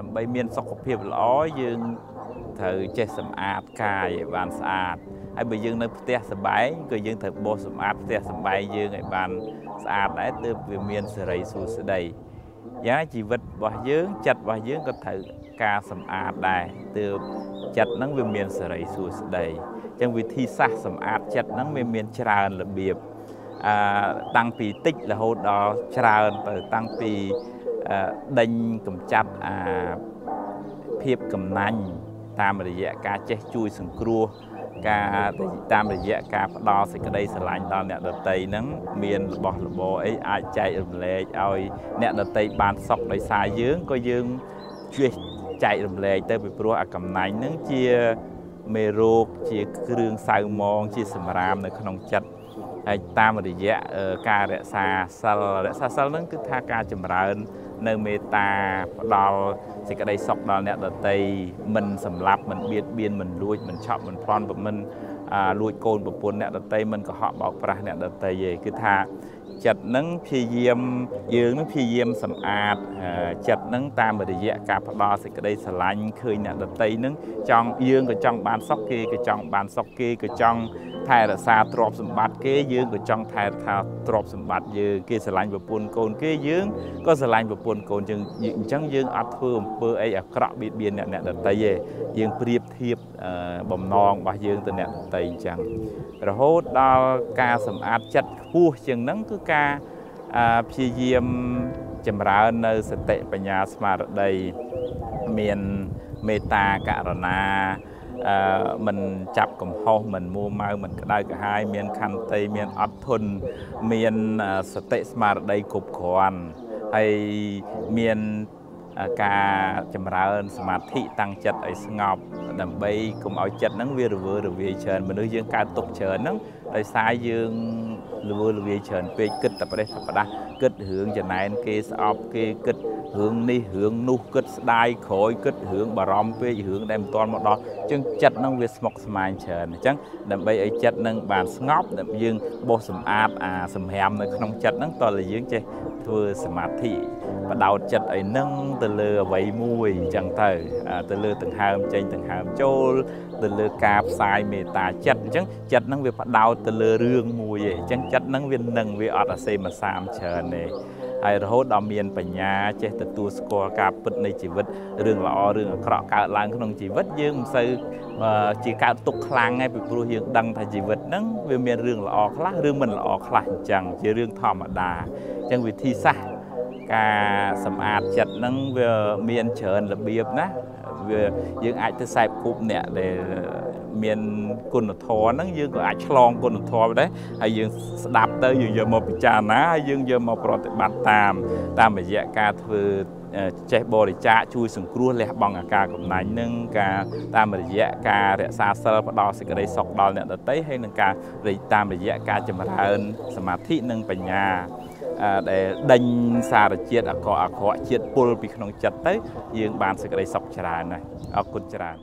ដើម្បីមានសុខភាពល្អយើងត្រូវចេះសម្អាតកាយឲ្យបានស្អាតហើយបើយើងនៅផ្ទះសម្បែងក៏យើងត្រូវបោសសម្អាតផ្ទះសម្បែងយើងឲ្យបានស្អាតដែរទើបវាមានសេរីសួស្តីយ៉ាងជីវិតរបស់យើងចិត្តរបស់យើងក៏ត្រូវការសម្អាតដែរទើបចិត្តហ្នឹងវាមានសេរីសួស្តីអញ្ចឹងវិធីសាស្ត្រសម្អាតចិត្តហ្នឹងវាមានច្រើនរបៀបអឺតាំងពីតិចរហូតដល់ច្រើនទៅតាំងពី ដេញកំចាត់អាភាពកំណាញ់តាមរយៈការចេះជួយសង្គ្រោះការតាមរយៈការផ្ដល់សេចក្តីស្រឡាញ់ដល់អ្នកដតីហ្នឹងមានរបស់របរអីអាចចែករំលែកឲ្យអ្នកដតីបានសុខដោយសារយើងក៏យើងជួយចែករំលែកទៅពីព្រោះអាកំណាញ់ហ្នឹងជាមេរោគជាគ្រឿងសៅមងជាសម្រាមនៅក្នុងចិត្ត ហើយតាមរយៈការរក្សាសិលរក្សាសិលហ្នឹងគឺថាការចម្រើន នៅមេត្តាផ្ដល់សេចក្តីសុខដល់អ្នកដតីមិនសម្លាប់មិនបៀតបៀនមិនលួចមិនឆក់មិនប្លន់មិន លួចកូនប្រពន្ធអ្នកដតីមិនកុហកបោកប្រាស់អ្នកដតីទេគឺថាចិត្តនឹងព្យាយាមយើងនឹងព្យាយាមសម្អាតចិត្តនឹងតាមរយៈការផ្ដល់សេចក្តីស្រឡាញ់ឃើញអ្នកដតីនឹងចង់យើងក៏ចង់បានសុខគេក៏ចង់បានសុខគេក៏ចង់ថែរក្សាទ្រព្យសម្បត្តិគេយើងក៏ចង់ថែរក្សាទ្រព្យសម្បត្តិយើងគេស្រឡាញ់ប្រពន្ធកូនគេយើងក៏ស្រឡាញ់ប្រពន្ធកូនយើងអញ្ចឹងយើងអត់ធ្វើអំពើអីអាក្រក់បៀតបៀនអ្នកអ្នកដតីទេយើងប្រៀបធៀបបំណងរបស់យើងទៅអ្នកដតីអញ្ចឹងរហូតដល់ការសម្អាតចិត្តខ្ពស់ជាងហ្នឹងគឺការព្យាយាមចម្រើននៅសតិបញ្ញាស្មារតីមានមេត្តាករុណាអឺមិនចាប់កំហុសមិនមួម៉ៅមិនក្តៅក្រហាយមានខន្តីមានអត់ធន់មានសតិស្មារតីគ្រប់គ្រាន់ហើយមាន ការចម្រើនសមាធិតាំងចិត្តឲ្យស្ងប់ដើម្បីកុំឲ្យចិត្តហ្នឹងវារវើរវាយច្រើនមនុស្សយើងកើតទុកច្រើនហ្នឹងដោយសារយើងរវើរវាយច្រើនពេកគិតតែប្រេះតែប្រដាស់គិតរឿងចំណែនគេស្អប់គេគិតរឿងនេះរឿងនោះគិតស្ដាយក្រោយគិតរឿងបារម្ភពេករឿងដែលមិនទាន់មកដល់អញ្ចឹងចិត្តនឹងវាស្មុគស្មាញច្រើនអញ្ចឹងដើម្បីឲ្យចិត្តនឹងបានស្ងប់ដើម្បីយើងបោសសម្អាតអាសម្រាមនៅក្នុងចិត្តនឹងតើយើងចេះ ធ្វើសមាធិបដោតចិត្តឲ្យនឹងទៅលើអ្វីមួយអញ្ចឹងទៅទៅលើដង្ហើមចេញដង្ហើមចូលទៅលើការផ្សាយមេត្តាចិត្តអញ្ចឹងចិត្តនឹងវាបដោតទៅលើរឿងមួយឯងអញ្ចឹងចិត្តនឹងវានឹងវាអត់អាសេមសាមច្រើនទេហើយរហូតដល់មានបញ្ញាចេះទទួលស្គាល់ការពិតនៃជីវិតរឿងល្អរឿងអាក្រក់កើតឡើងក្នុងជីវិតយើងមិនសូវជាកើតទុកខ្លាំងឯងពីព្រោះយើងដឹងថាជីវិតហ្នឹងវាមានរឿងល្អខ្លះរឿងមិនល្អខ្លះអញ្ចឹងជារឿងធម្មតាអញ្ចឹងវិធីសាស្ត្រការសម្អាតចិត្តហ្នឹងវាមានច្រើនរបៀបណាវាយើងអាចទៅខ្សែគប់អ្នកដែលមានគុណធម៌ហ្នឹងយើងក៏អាចឆ្លងគុណធម៌ដែរហើយយើងស្ដាប់ទៅយើងយកមកពិចារណាហើយយើងយកមកប្រតិបត្តិតាម តាមរយៈការធ្វើចេះបរិច្ចាគជួយសង្គ្រោះលះបង់អាការកំណាញ់នឹងការតាមរយៈការរក្សាសិលផ្ដល់សេចក្តីសុខដល់អ្នកដទៃហើយនឹងការតាមរយៈការចម្រើនសមាធិនិងបញ្ញា ដែលដេញសារជាតិអក្រក់អក្រក់ជាតិពុលពីក្នុងចិត្តទៅយើងបានសេចក្តីសុខច្រើនណាស់អរគុណច្រើន